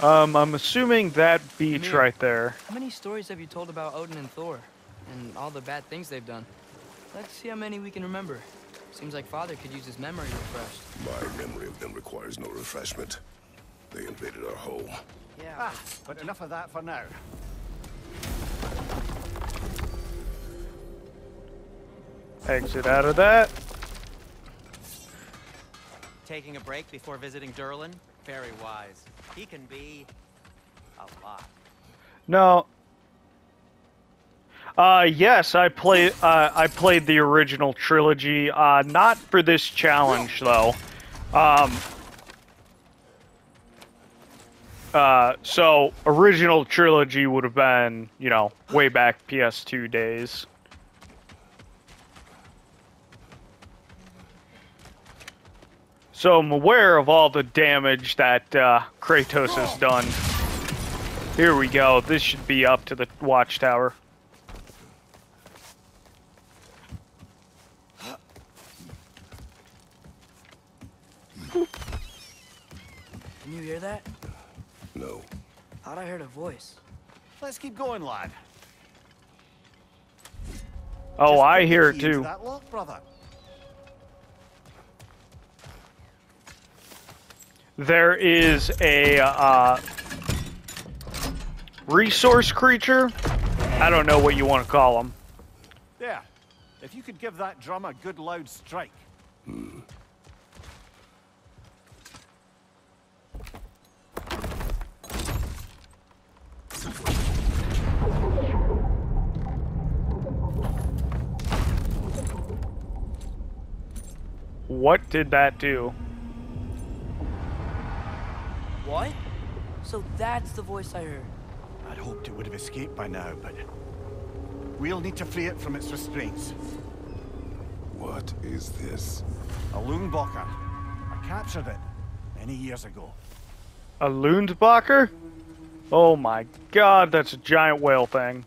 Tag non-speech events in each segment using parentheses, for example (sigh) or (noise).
Um, I'm assuming that beach Me. right there. How many stories have you told about Odin and Thor? And all the bad things they've done? Let's see how many we can remember. Seems like Father could use his memory refreshed. My memory of them requires no refreshment. They invaded our home. Yeah. Ah, but enough of that for now. Exit out of that. Taking a break before visiting Durlin? Very wise. He can be... a lot. No. Uh, yes, I played. Uh, I played the original trilogy. Uh, not for this challenge though. Um. Uh, so original trilogy would have been, you know, way back PS2 days. So I'm aware of all the damage that uh, Kratos has done. Here we go. This should be up to the watchtower. Can you hear that? No. Thought I heard a voice. Let's keep going, lad. Oh, Just I hear it too. That lock, brother. There is a uh, resource creature. I don't know what you want to call them. There. If you could give that drum a good loud strike. What did that do? What? So that's the voice I heard. I'd hoped it would have escaped by now, but we'll need to free it from its restraints. What is this? A Lyngbakr. I captured it many years ago. A Lyngbakr? Oh my god, that's a giant whale thing.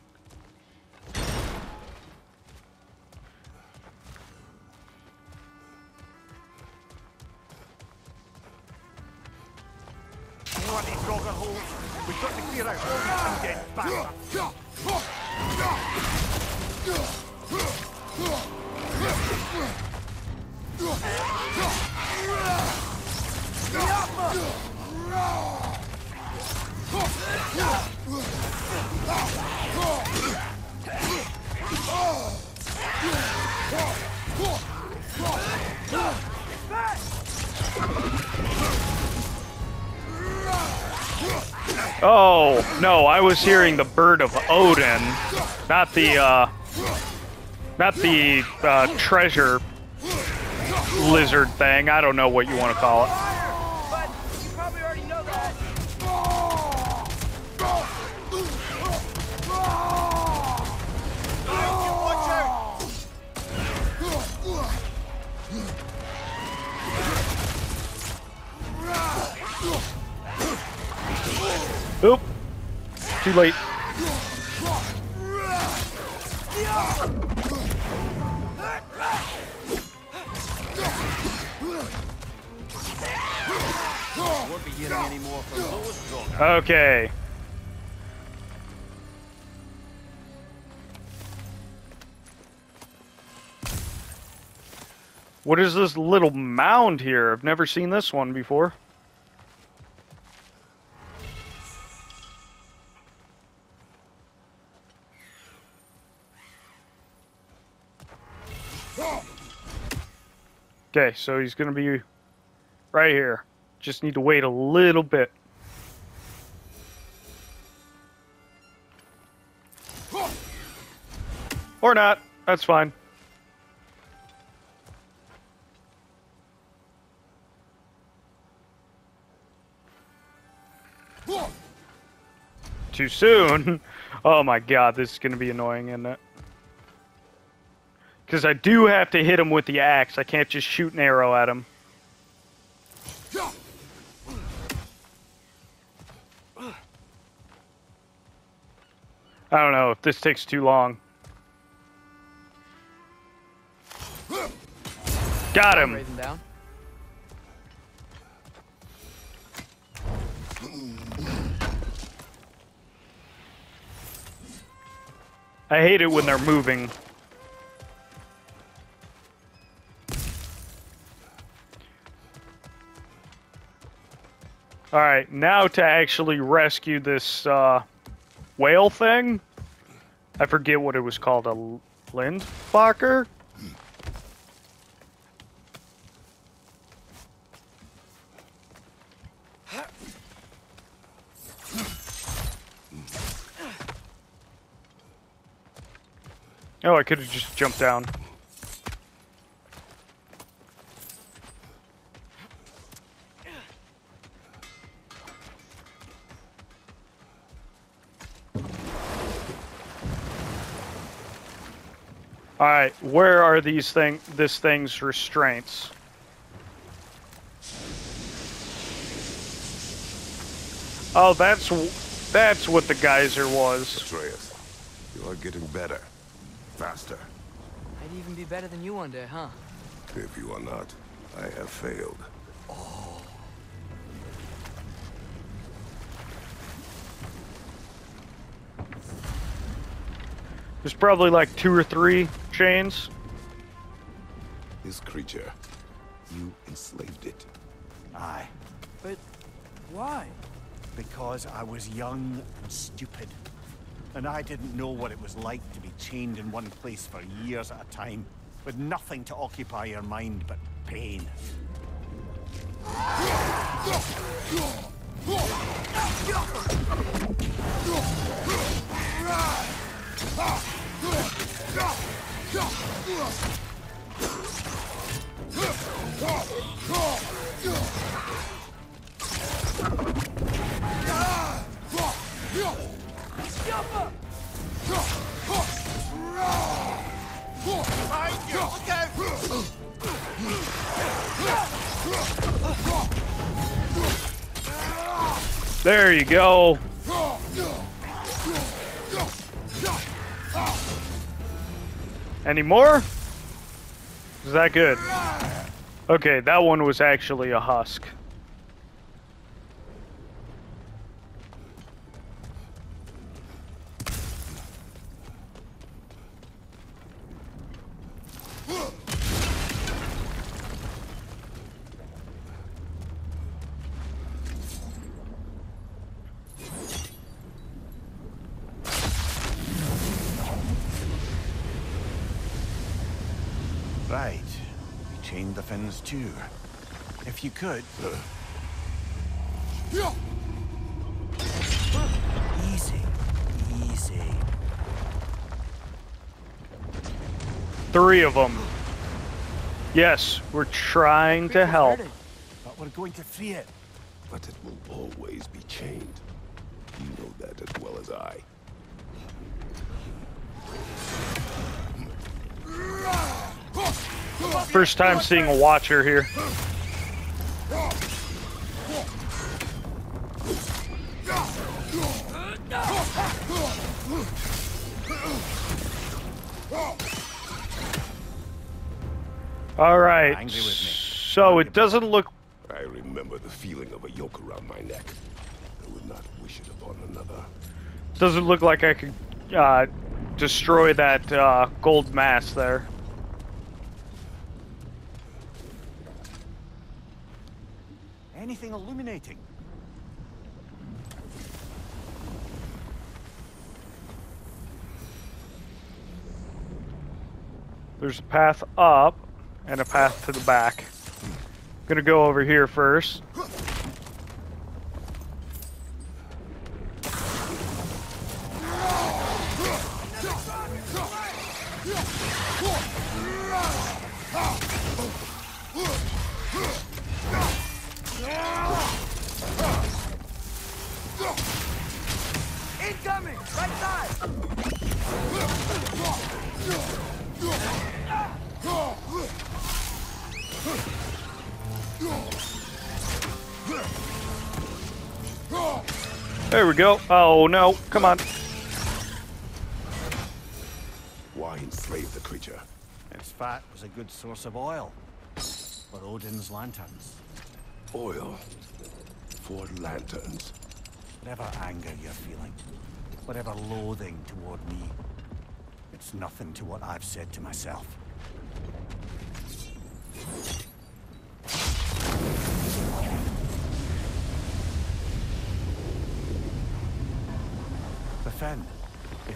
Oh, no, I was hearing the bird of Odin, not the, uh, not the, uh, treasure lizard thing. I don't know what you want to call it. Oop. Too late. Okay. What is this little mound here? I've never seen this one before. Okay, so he's gonna be right here. Just need to wait a little bit. Or not. That's fine. Too soon? (laughs) Oh my god, this is gonna be annoying, isn't it? Because I do have to hit him with the axe. I can't just shoot an arrow at him. I don't know if this takes too long. Got him. I hate it when they're moving. Alright, now to actually rescue this uh, whale thing. I forget what it was called, a Lindbacher? Oh, I could have just jumped down. All right, where are these thing this thing's restraints? Oh, that's that's what the geyser was. Atreus, you are getting better. Faster. I'd even be better than you one day, huh? If you are not, I have failed. Oh. There's probably like two or three chains. This creature, you enslaved it. Aye. But why? Because I was young and stupid. And I didn't know what it was like to be chained in one place for years at a time, with nothing to occupy your mind but pain. (laughs) There you go. Any more? Is that good? Okay, that one was actually a husk. Right. We the fins too. If you could. Easy. Easy. Three of them. Yes, we're trying to help. But we're going to free it. But it will always be chained. You know that as well as I. First time seeing a watcher here. All right. Angry with me. So it doesn't look I remember the feeling of a yoke around my neck. I would not wish it upon another. doesn't look like I could uh, destroy that uh, gold mass there. Anything illuminating? There's a path up and a path to the back. I'm Gonna go over here first. There. Oh no, come on. Why enslave the creature? Its fat was a good source of oil. For Odin's lanterns. Oil. For lanterns. Whatever anger you're feeling. Whatever loathing toward me. It's nothing to what I've said to myself.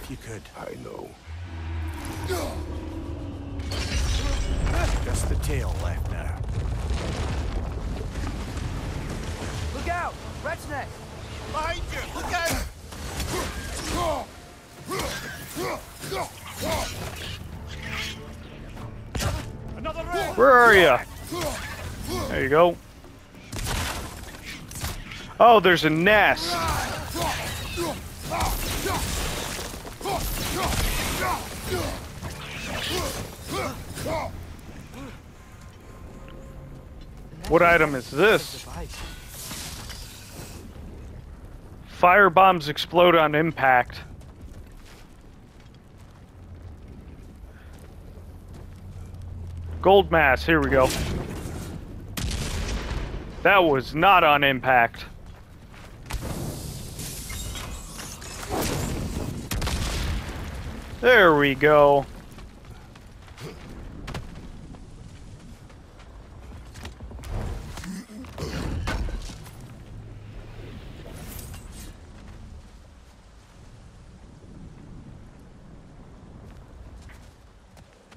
If you could. I know. Just the tail left now. Look out! Ret's neck! Behind you! Look out! Another red! Where are you? There you go. Oh, there's a nest. What item is this? Fire bombs explode on impact. Gold mass, here we go. That was not on impact. There we go.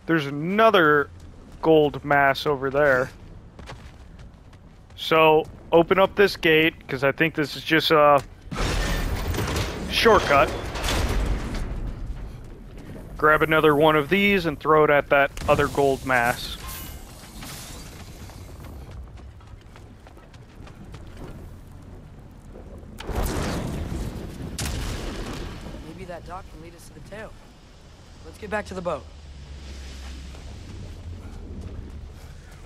There's another gold mass over there. So, open up this gate, because I think this is just a shortcut. Grab another one of these and throw it at that other gold mass. Maybe that dock can lead us to the tail. Let's get back to the boat.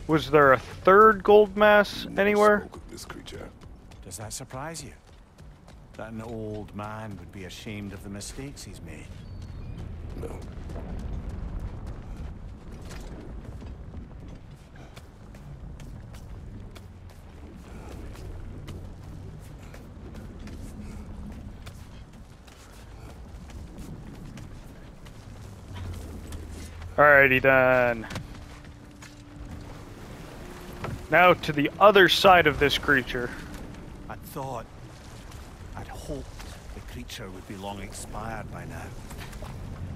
Was there a third gold mass anywhere? spoke of this creature. Does that surprise you? That an old man would be ashamed of the mistakes he's made? No. Alrighty then. Now to the other side of this creature. I'd thought, I'd hoped the creature would be long expired by now.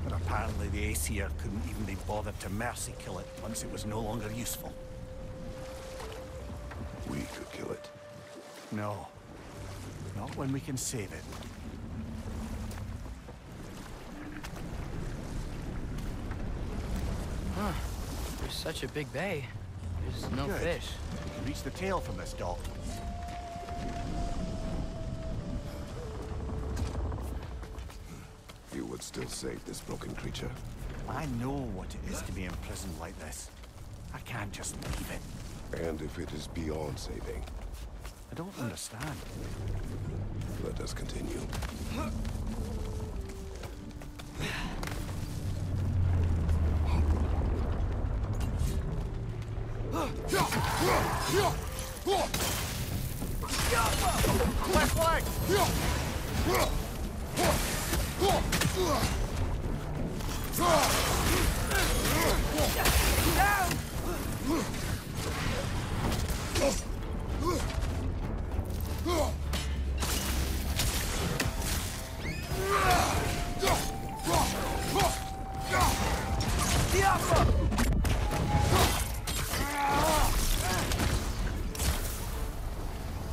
But apparently the Aesir couldn't even be bothered to mercy kill it once it was no longer useful. We could kill it. No. Not when we can save it. Huh. There's such a big bay. There's no Good. fish. We can reach the tail from this dock. Still save this broken creature. I know what it is to be imprisoned like this. I can't just leave it. And if it is beyond saving, I don't understand. let us continue.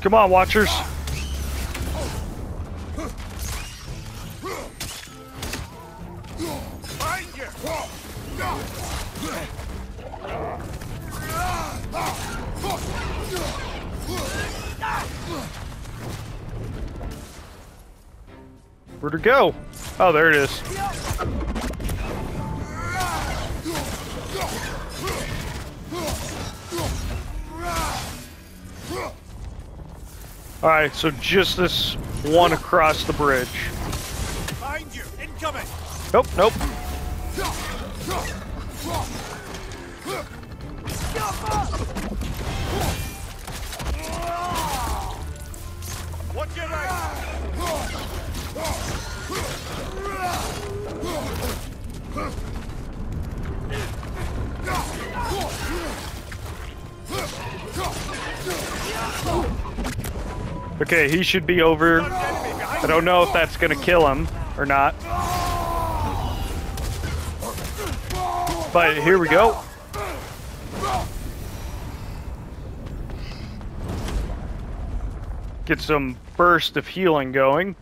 Come on, Watchers. Go? Oh, there it is. Alright, so just this one across the bridge. Behind you! Incoming! Nope, nope. Okay, he should be over. I don't know if that's gonna kill him or not. But here we go. Get some burst of healing going.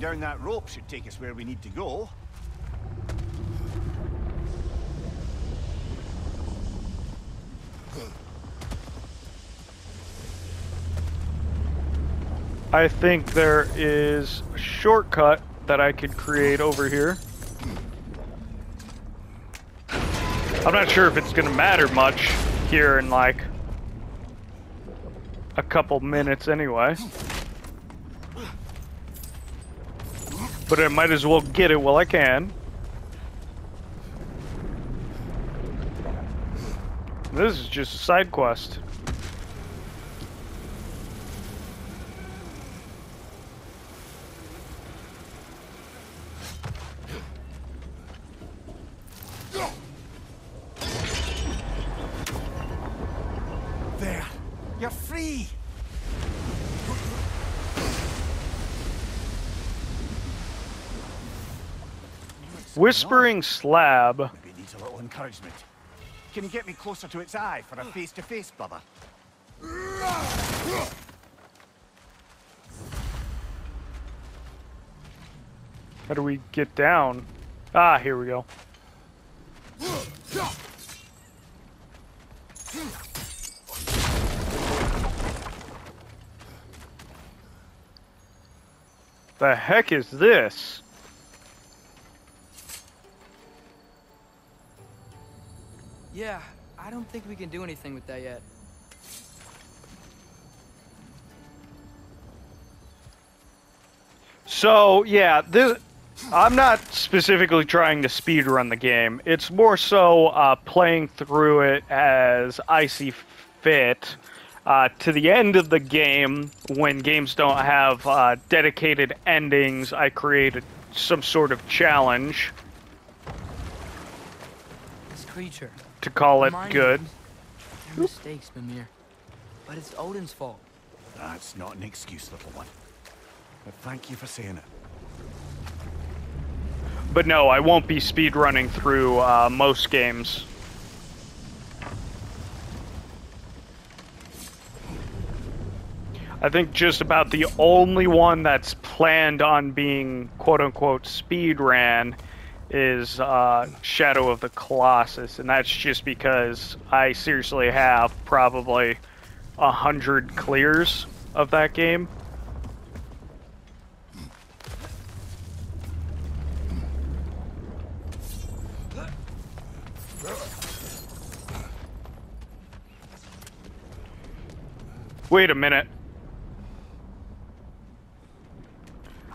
Down that rope should take us where we need to go. I think there is a shortcut that I could create over here. I'm not sure if it's gonna matter much here in like a couple minutes anyway. But I might as well get it while I can. This is just a side quest. There! You're free! Whispering slab. Maybe needs a little encouragement. Can you get me closer to its eye for a face-to-face, brother? How do we get down? Ah, here we go. The heck is this? Yeah, I don't think we can do anything with that yet. So, yeah, this I'm not specifically trying to speed run the game. It's more so uh, playing through it as I see fit. Uh, to the end of the game, when games don't have uh, dedicated endings, I create some sort of challenge This creature. To call it reminded good. me of Their mistakes, Mimir. But it's Odin's fault. That's not an excuse, little one. But thank you for saying it. But no, I won't be speed running through uh, most games. I think just about the only one that's planned on being quote unquote speed ran is uh, Shadow of the Colossus, and that's just because I seriously have probably a hundred clears of that game. Wait a minute.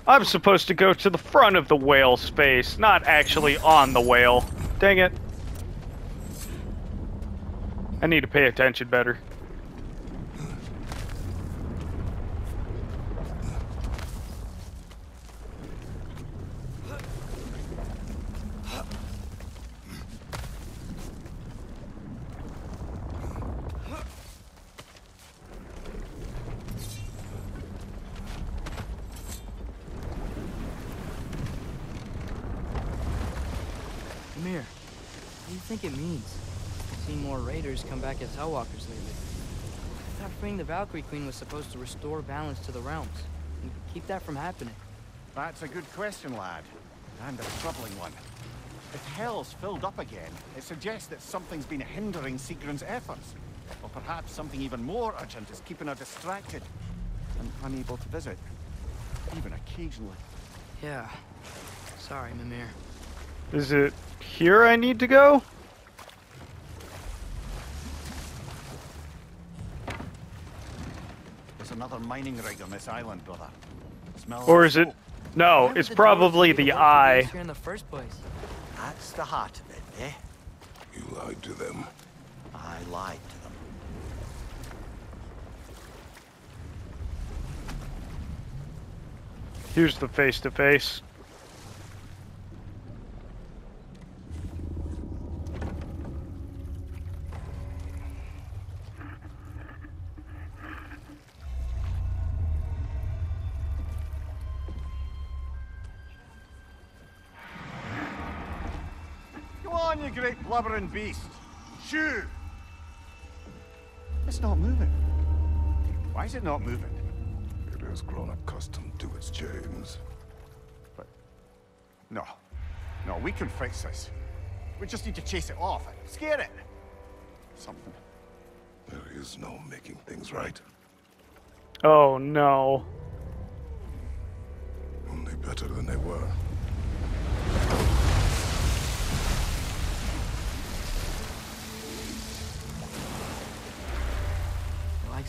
I'm supposed to go to the front of the whale's face, not actually on the whale. Dang it. I need to pay attention better. Mimir, what do you think it means? I've seen more raiders come back as Hellwalkers lately. I thought freeing the Valkyrie Queen was supposed to restore balance to the realms and keep that from happening. That's a good question, lad. And a troubling one. If Hell's filled up again, it suggests that something's been hindering Sigrun's efforts. Or perhaps something even more urgent is keeping her distracted and unable to visit. Even occasionally. Yeah. Sorry, Mimir. Is it here I need to go? another mining rig on this island, brother. Smells or is it? No, it's the probably the eye. Here in the first place. That's the heart of it, eh? You lied to them. I lied to them. Here's the face-to-face. Great beast. Shoo! It's not moving. Why is it not moving? It has grown accustomed to its chains. But... No. No, we can fix this. We just need to chase it off. and Scare it. Something. There is no making things right. Oh no. Only better than they were.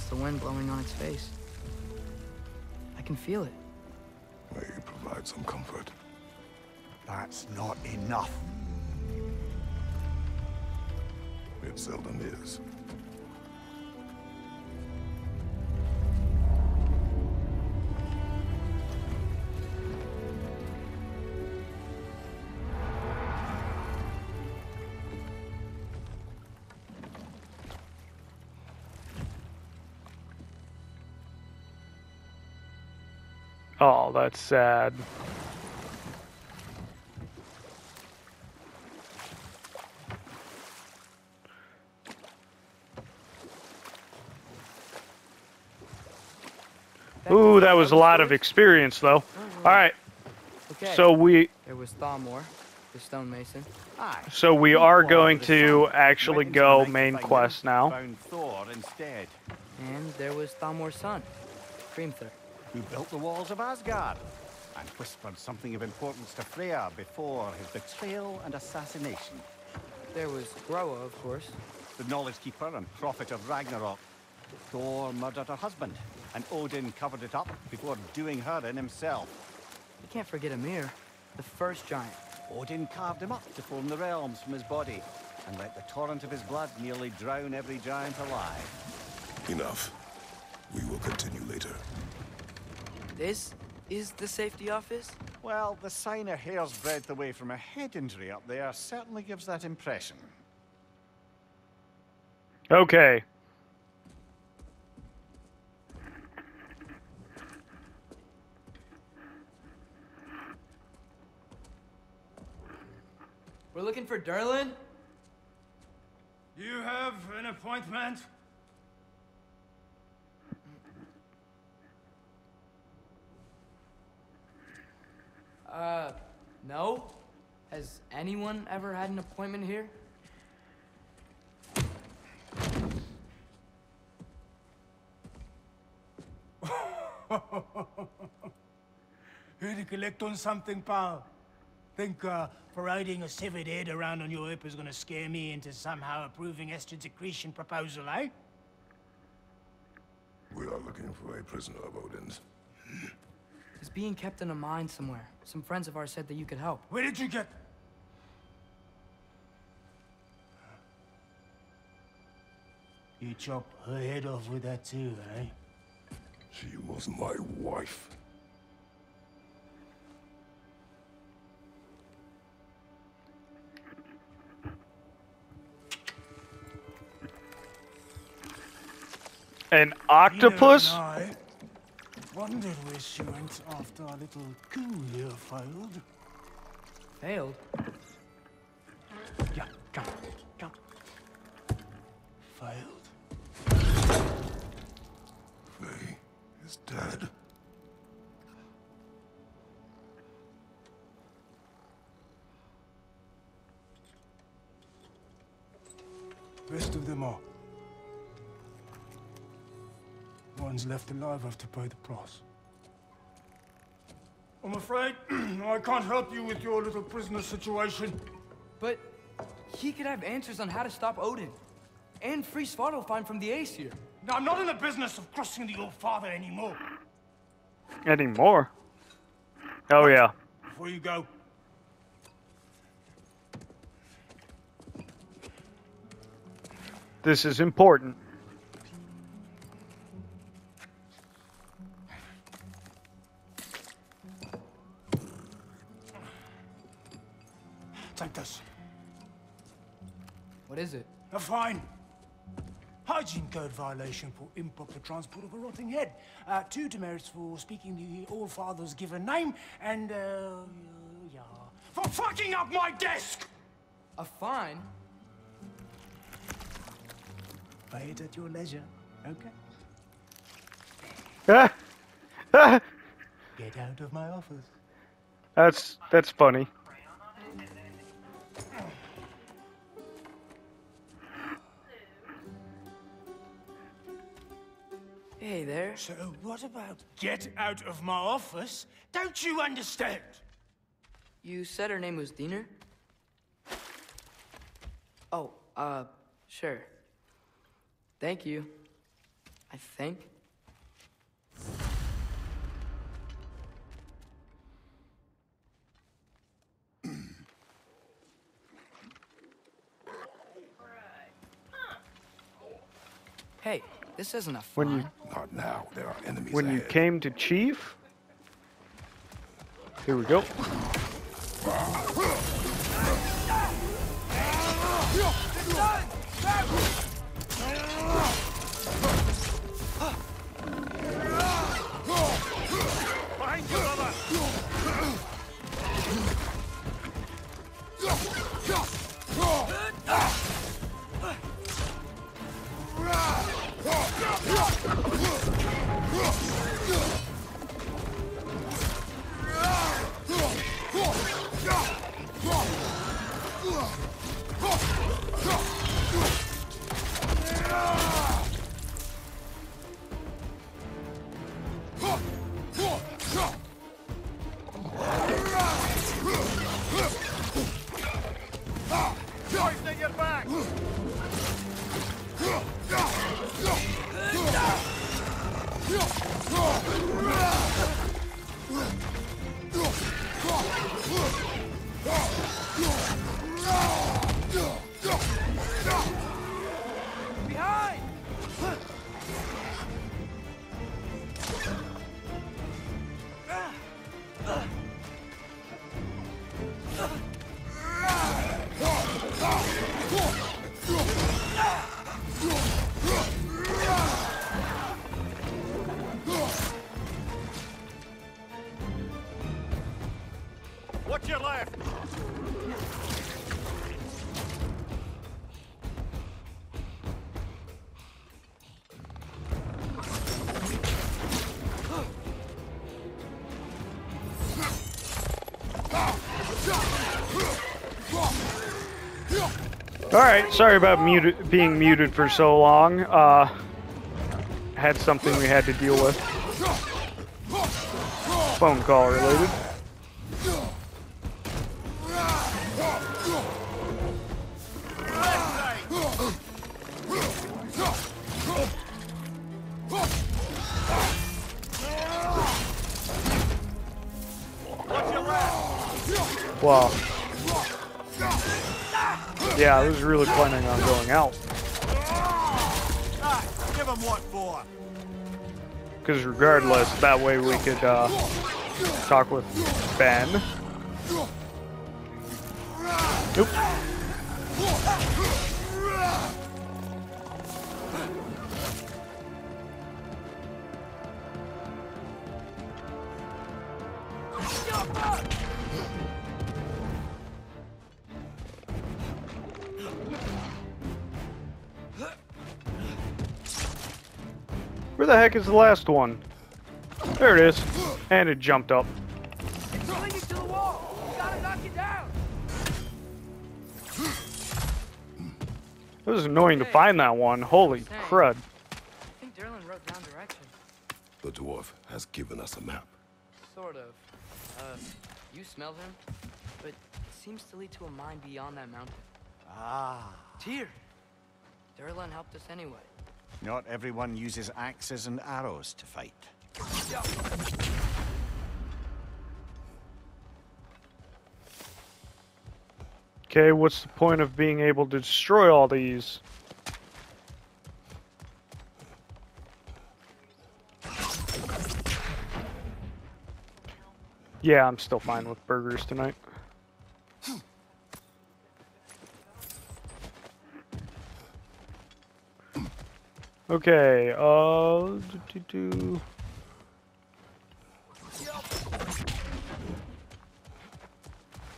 The wind blowing on its face. I can feel it. May you provide some comfort. That's not enough. It seldom is. Oh, that's sad. Ooh, that was a lot of experience, though. Uh-huh. All right, Okay. so we there was Thamur, the stonemason. Aye. so we are going to actually go main quest now. Found Thor instead, And there was Thamur's son, Hrimthur. Who built the walls of Asgard and whispered something of importance to Freya before his betrayal and assassination. There was Groa, of course. The knowledge keeper and prophet of Ragnarok. Thor murdered her husband, and Odin covered it up before doing her in himself. You can't forget Ymir, the first giant. Odin carved him up to form the realms from his body, and let the torrent of his blood nearly drown every giant alive. Enough. We will continue later. This is the safety office? Well, the sign a hair's breadth away from a head injury up there certainly gives that impression. Okay. We're looking for Durlin? You have an appointment? Uh, no? Has anyone ever had an appointment here? (laughs) Here to collect on something, pal? Think uh, parading a severed head around on your hip is gonna scare me into somehow approving Estrid's accretion proposal, eh? We are looking for a prisoner of Odin's. He's being kept in a mine somewhere. Some friends of ours said that you could help. Where did you get... You chop her head off with that too, eh? She was my wife. An octopus? Peter and I wondered where she went after our little coup here failed. Failed? Yeah, jump, jump. Failed. Faye is dead. Rest of them are. One's left alive have to pay the price. I'm afraid (clears throat) I can't help you with your little prisoner situation. But he could have answers on how to stop Odin. And free Svartalfheim from the Aesir. Now I'm not in the business of crossing the old father anymore. Anymore? Oh yeah. Before you go, This is important. Take this. What is it? A fine. Hygiene code violation for improper transport of a rotting head. Uh, two demerits for speaking the All Father's given name, and, uh, yeah, for fucking up my desk! A fine? Pay it at your leisure, okay? Ah, (laughs) ah, Get out of my office. that's that's funny. Hey there. So what about get out of my office? Don't you understand? You said her name was Diener? Oh, uh, sure. Thank you. I think. Hey, this isn't a When fine. you Not now. There are enemies when you came to Chief. Here we go. All right, sorry about muted, being muted for so long. Uh, had something we had to deal with. Phone call related. That way we could uh, talk with Ben. Nope. Where the heck is the last one? There it is. And it jumped up. Swing it to the wall! You gotta knock it down! It was annoying to find that one. Holy crud. I think Durlin wrote down directions. The dwarf has given us a map. Sort of. Uh, you smell him? But it seems to lead to a mine beyond that mountain. Ah, Tyr! Durlin helped us anyway. not everyone uses axes and arrows to fight. Okay, what's the point of being able to destroy all these? Yeah, I'm still fine with burgers tonight. Okay, uh, do, do, do.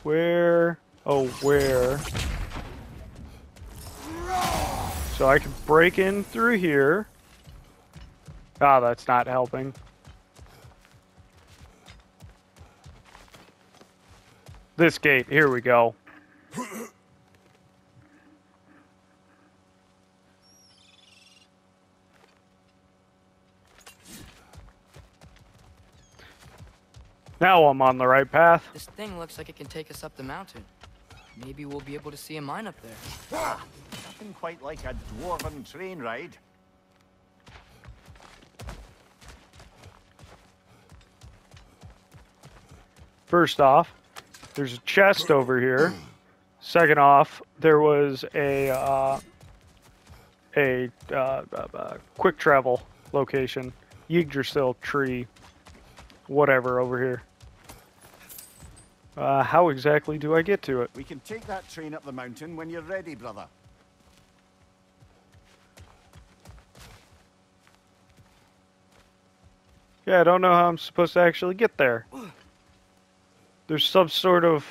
Where? Oh, where? So I can break in through here. Ah, that's not helping. This gate, here we go. Now I'm on the right path. This thing looks like it can take us up the mountain. Maybe we'll be able to see a mine up there. Nothing quite like a dwarven train ride. First off, there's a chest over here. Second off, there was a uh, a uh, uh, uh, quick travel location, Yggdrasil tree, whatever over here. Uh, how exactly do I get to it? We can take that train up the mountain when you're ready, brother. Yeah, I don't know how I'm supposed to actually get there. There's some sort of.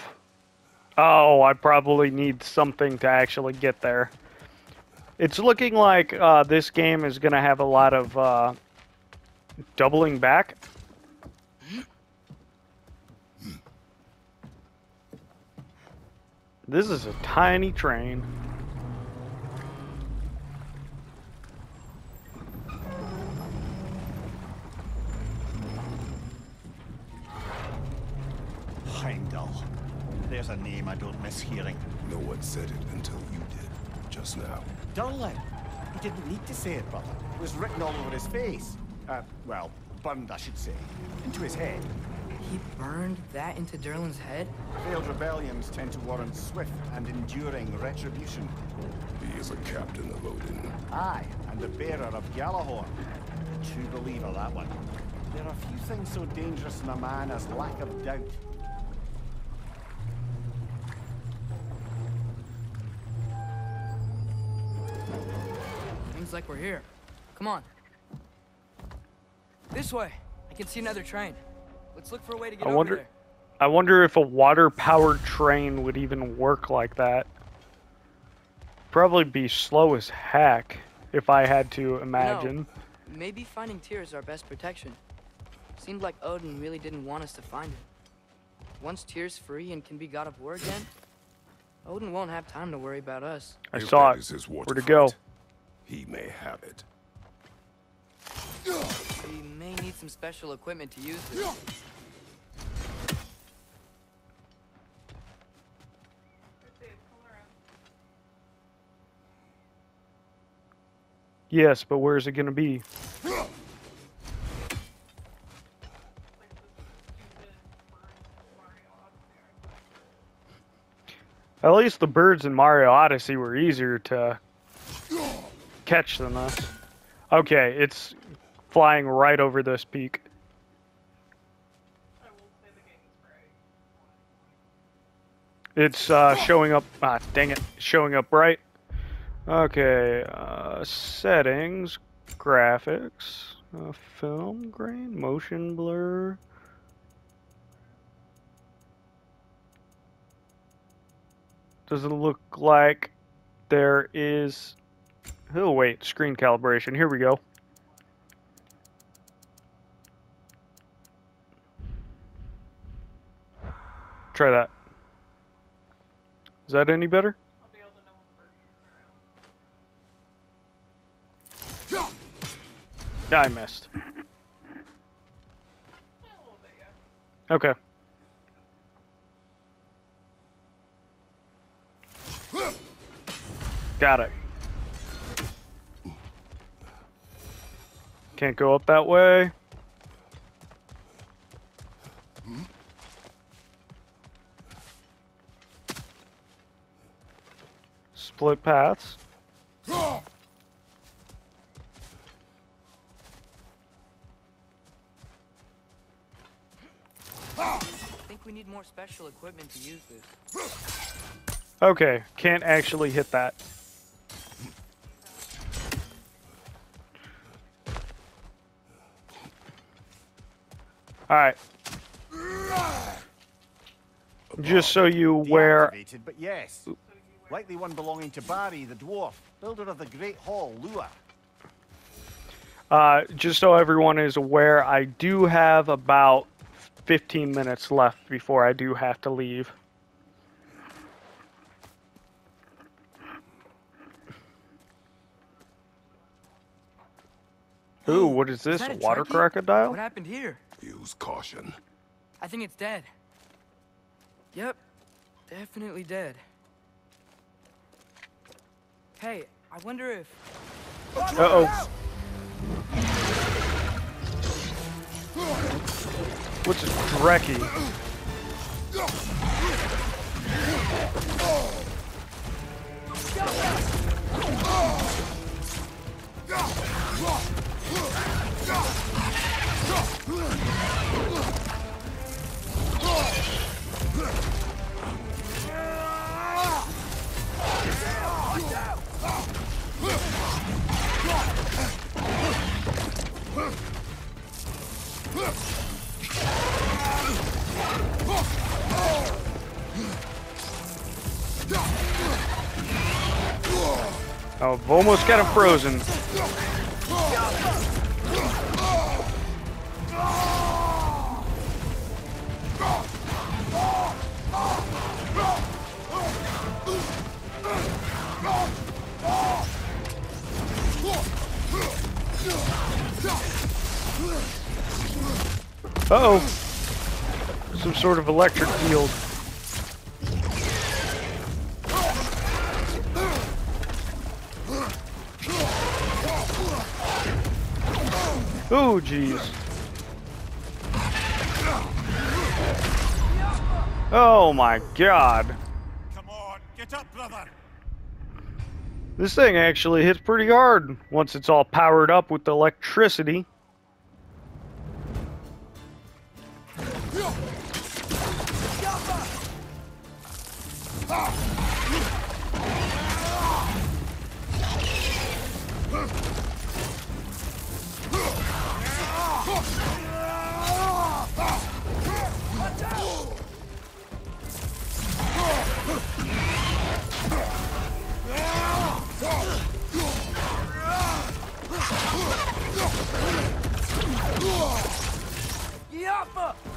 Oh, I probably need something to actually get there. It's looking like uh, this game is going to have a lot of uh, doubling back. This is a tiny train. Heimdall. There's a name I don't miss hearing. No one said it until you did, just now. Durlin. He didn't need to say it, brother. It was written all over his face. Uh, well, burned, I should say. Into his head. He burned that into Durlin's head? Failed rebellions tend to warrant swift and enduring retribution. He is a captain of Odin. Aye, and the bearer of Gjallarhorn. True believer, that one. There are few things so dangerous in a man as lack of doubt. Seems like we're here. Come on. This way. I can see another train. Let's look for a way to get I over wonder- there. I wonder if a water-powered train would even work like that. Probably be slow as heck, if I had to imagine. Maybe finding Tyr is our best protection. Seemed like Odin really didn't want us to find it. Once Tyr's free and can be god of war again, Odin won't have time to worry about us. I If saw that it. is his Where'd it go? He may have it. We may need some special equipment to use this. Yes, but where's it gonna be? At least the birds in Mario Odyssey were easier to catch than this. Okay, it's flying right over this peak. It's uh, showing up. Ah, dang it! Showing up right. Okay, uh, settings, graphics, uh, film grain, motion blur. Does it look like there is. Oh wait, screen calibration. Here we go. Try that. Is that any better? Yeah, I missed. Okay. Got it. Can't go up that way. Split paths. we need more special equipment to use this. Okay, can't actually hit that. Alright. Just so you where... but yes. Likely one belonging to Barry, the dwarf, builder of the Great Hall, Lua. Uh, just so everyone is aware, I do have about 15 minutes left before I do have to leave. Ooh, what is this? that A a water Dreki? crocodile? What happened here? Use caution. I think it's dead. Yep, definitely dead. Hey, I wonder if. Uh oh. What's a Dreki? Oh, I've almost got him frozen. Uh oh. Some sort of electric field. Oh, jeez. Oh my god. Come on, get up, brother. This thing actually hits pretty hard once it's all powered up with electricity. Yappa!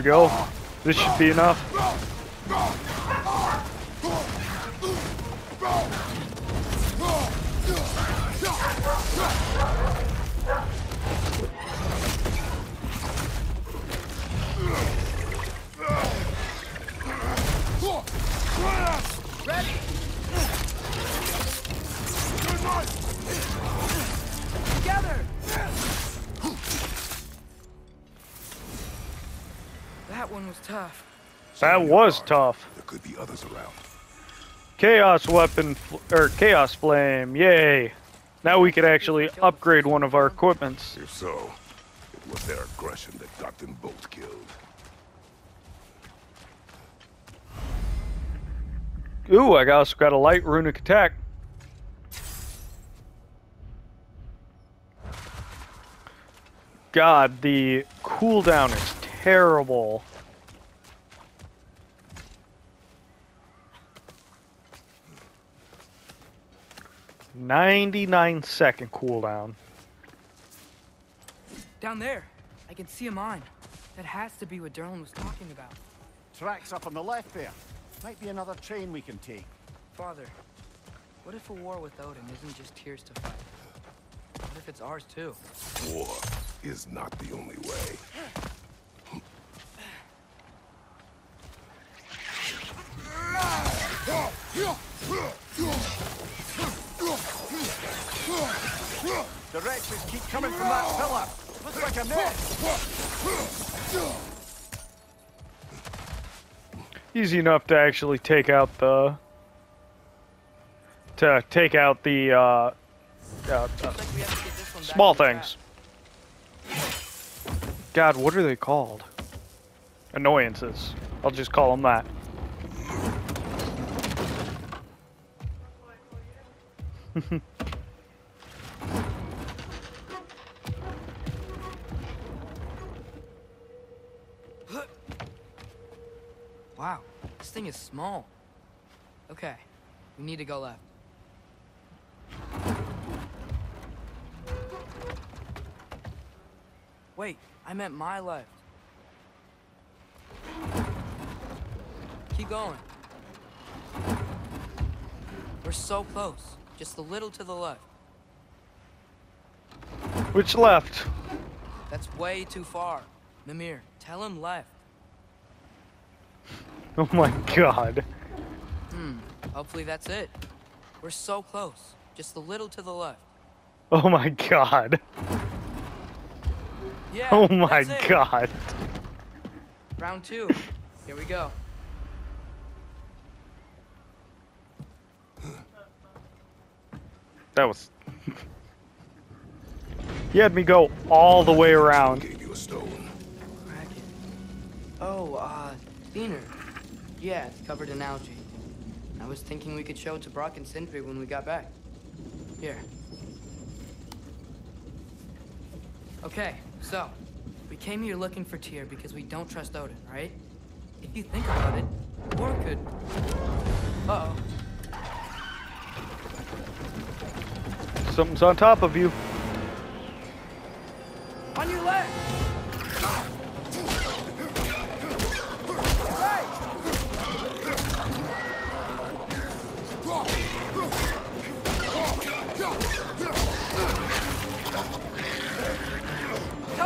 We go. This should be enough. That one was tough. That was tough. There could be others around. Chaos weapon, or er, chaos flame, yay. Now we could actually upgrade one of our equipments. If so, it was their aggression that got them both killed. Ooh, I also got a light runic attack. God, the cooldown is terrible. Ninety-nine second cooldown. Down there. I can see a mine. That has to be what Durlin was talking about. Tracks up on the left there. Might be another train we can take. Father, what if a war with Odin isn't just Tyr's to fight? What if it's ours too? War is not the only way. (laughs) The wretches keep coming from that pillar. Looks like a net. Easy enough to actually take out the to take out the uh, uh, uh, Looks like we have to get this one back small things. God, what are they called? Annoyances. I'll just call them that. (laughs) thing is small. Okay, we need to go left. Wait, I meant my left. Keep going. We're so close. Just a little to the left. Which left? That's way too far. Mimir, tell him left. (laughs) Oh my god. Hmm, hopefully that's it. We're so close. Just a little to the left. Oh my god. Yeah. Oh my god. Round two. Here we go. That was. (laughs) You had me go all the way around. Gave you a stone. Oh, uh, Diener. Yeah, it's covered in algae. I was thinking we could show it to Brok and Sindri when we got back. Here. Okay, so, we came here looking for Tyr because we don't trust Odin, right? If you think about it, war could... Uh-oh. Something's on top of you. On your left!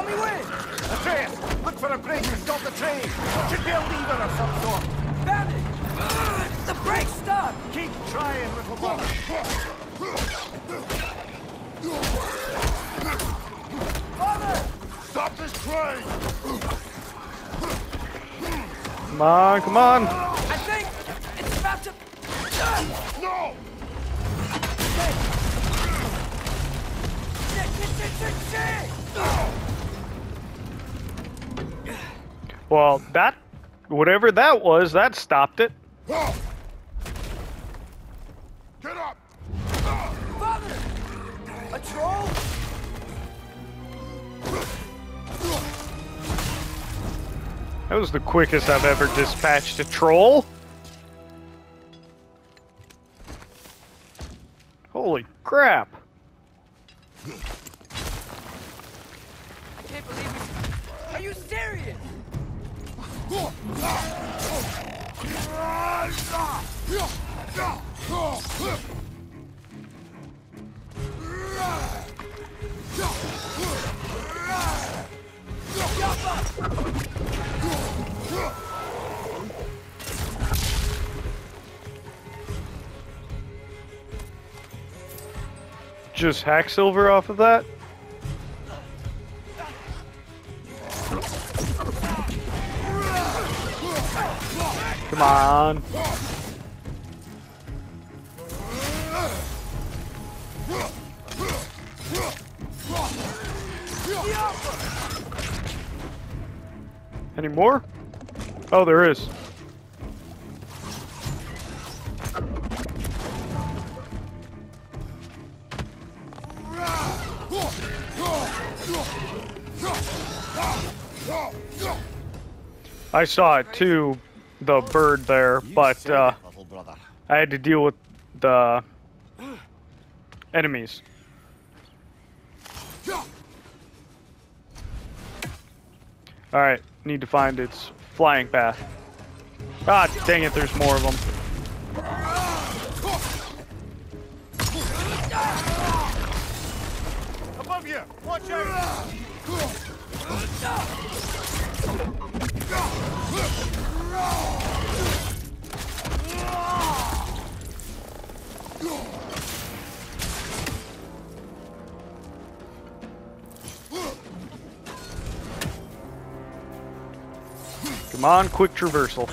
Me when! Atreus, look for a brake to stop the train. Should be a lever of some sort. Found it! The brake stopped! Keep trying, little boy. Father! Stop this train! Come on, come on. Well, that. Whatever that was, that stopped it. Get up! Father! A troll? That was the quickest I've ever dispatched a troll. Holy crap. I can't believe it. Are you serious? Just hack silver off of that? Come on. Any more? Oh, there is. I saw it too, the bird there, but uh, it, little brother. I had to deal with the enemies. Alright, need to find its flying path. God dang it, there's more of them. Above you! Watch out! Come on, quick traversal.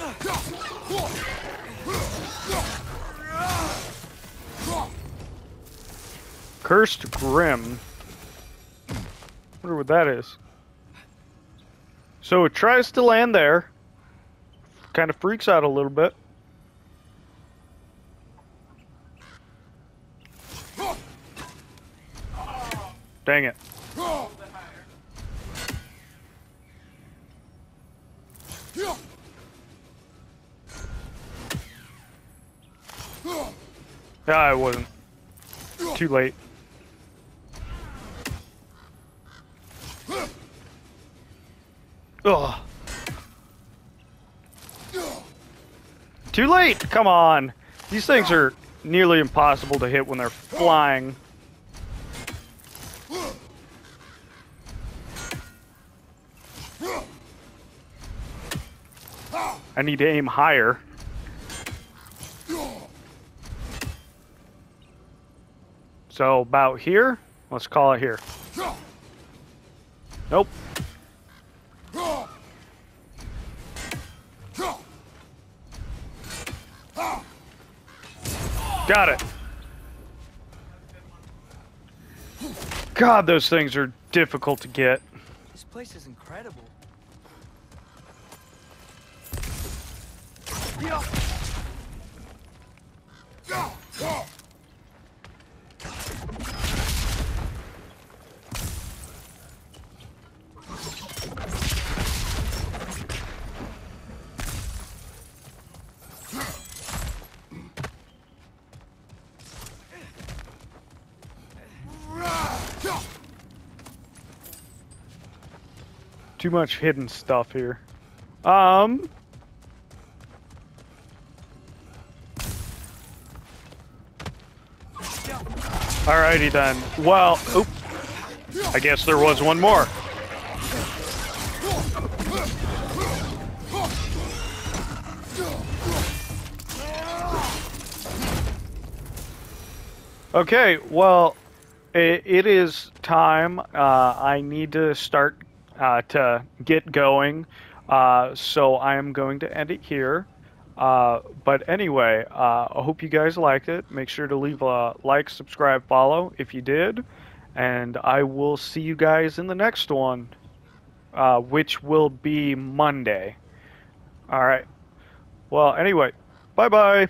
Cursed Grim. wonder what that is. So it tries to land there. Kind of freaks out a little bit. Dang it. Yeah, I wasn't. Too late. Ugh. Too late! Come on! These things are nearly impossible to hit when they're flying. I need to aim higher. So about here? Let's call it here. Nope. Got it. God, those things are difficult to get. This place is incredible. Too much hidden stuff here. Um. Alrighty then. Well, oop. I guess there was one more. Okay, well, it, it is time. Uh, I need to start uh, to get going. Uh, so I am going to end it here. Uh, but anyway, uh, I hope you guys liked it. Make sure to leave a like, subscribe, follow if you did. And I will see you guys in the next one, uh, which will be Monday. All right. Well, anyway, bye bye.